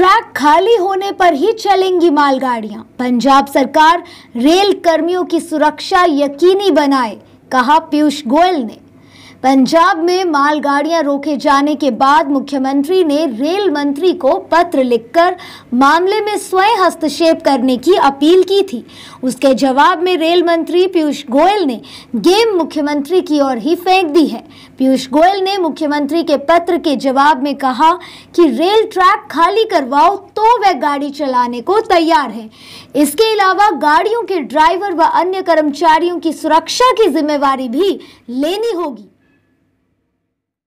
Track खाली होने पर ही चलेंगी मालगाड़ियाँ। पंजाब सरकार रेल कर्मियों की सुरक्षा यकीनी बनाए, कहा पीयूष गोयल ने। पंजाब में मालगाड़ियाँ रोके जाने के बाद मुख्यमंत्री ने रेल मंत्री को पत्र लिखकर मामले में स्वयं हस्तक्षेप करने की अपील की थी। उसके जवाब में रेल मंत्री पीयूष गोयल ने गेम मुख्यमंत्री की ओर ही फेंक दी है। पीयूष गोयल ने मुख्यमंत्री के पत्र के जवाब में कहा कि रेल ट्रैक खाली करवाओ तो वह गाड़ी चलाने को तैयार है। इसके अलावा गाड़ियों के ड्राइवर व अन्य कर्मचारियों की सुरक्षा की जिम्मेवारी भी लेनी होगी।